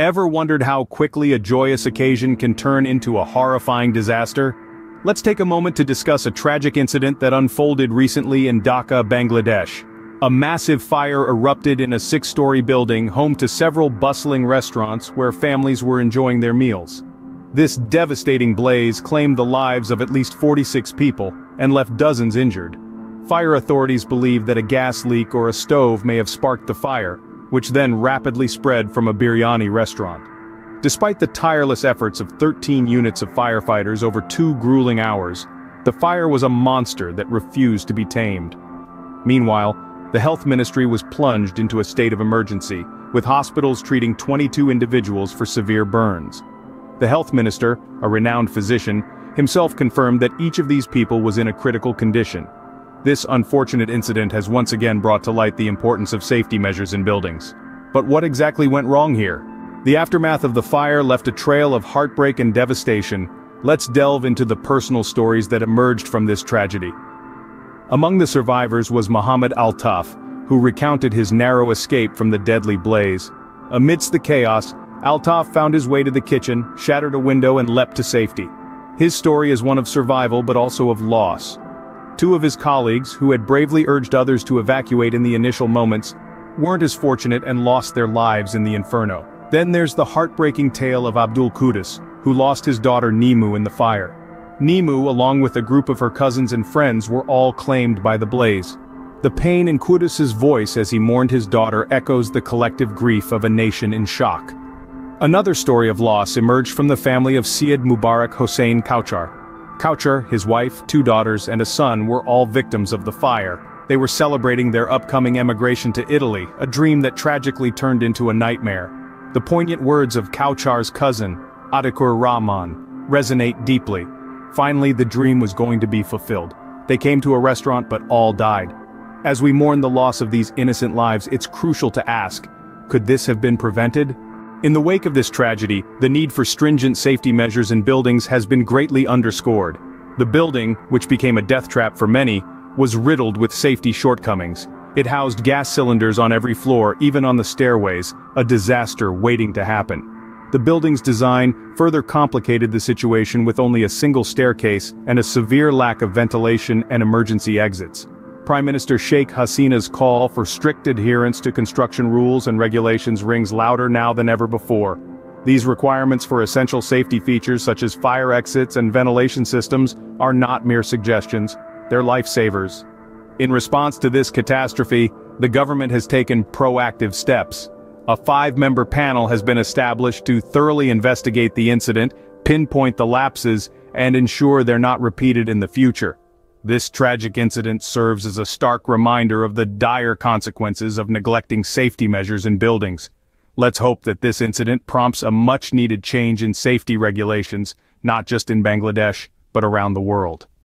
Ever wondered how quickly a joyous occasion can turn into a horrifying disaster? Let's take a moment to discuss a tragic incident that unfolded recently in Dhaka, Bangladesh. A massive fire erupted in a six-story building home to several bustling restaurants where families were enjoying their meals. This devastating blaze claimed the lives of at least 46 people and left dozens injured. Fire authorities believe that a gas leak or a stove may have sparked the fire, which then rapidly spread from a biryani restaurant. Despite the tireless efforts of 13 units of firefighters over two grueling hours, the fire was a monster that refused to be tamed. Meanwhile, the health ministry was plunged into a state of emergency, with hospitals treating 22 individuals for severe burns. The health minister, a renowned physician, himself confirmed that each of these people was in a critical condition. This unfortunate incident has once again brought to light the importance of safety measures in buildings. But what exactly went wrong here? The aftermath of the fire left a trail of heartbreak and devastation. Let's delve into the personal stories that emerged from this tragedy. Among the survivors was Muhammad Altaf, who recounted his narrow escape from the deadly blaze. Amidst the chaos, Altaf found his way to the kitchen, shattered a window and leapt to safety. His story is one of survival but also of loss. Two of his colleagues, who had bravely urged others to evacuate in the initial moments, weren't as fortunate and lost their lives in the inferno. Then there's the heartbreaking tale of Abdul Qudus, who lost his daughter Nimu in the fire. Nimu along with a group of her cousins and friends were all claimed by the blaze. The pain in Qudus's voice as he mourned his daughter echoes the collective grief of a nation in shock. Another story of loss emerged from the family of Syed Mubarak Hossein Kauchar. Kauchar, his wife, two daughters, and a son were all victims of the fire. They were celebrating their upcoming emigration to Italy, a dream that tragically turned into a nightmare. The poignant words of Kauchar's cousin, Atikur Rahman, resonate deeply. Finally the dream was going to be fulfilled. They came to a restaurant but all died. As we mourn the loss of these innocent lives it's crucial to ask, could this have been prevented? In the wake of this tragedy, the need for stringent safety measures in buildings has been greatly underscored. The building, which became a death trap for many, was riddled with safety shortcomings. It housed gas cylinders on every floor, even on the stairways, a disaster waiting to happen. The building's design further complicated the situation with only a single staircase and a severe lack of ventilation and emergency exits. Prime Minister Sheikh Hasina's call for strict adherence to construction rules and regulations rings louder now than ever before. These requirements for essential safety features such as fire exits and ventilation systems are not mere suggestions, they're lifesavers. In response to this catastrophe, the government has taken proactive steps. A five-member panel has been established to thoroughly investigate the incident, pinpoint the lapses, and ensure they're not repeated in the future. This tragic incident serves as a stark reminder of the dire consequences of neglecting safety measures in buildings. Let's hope that this incident prompts a much-needed change in safety regulations, not just in Bangladesh, but around the world.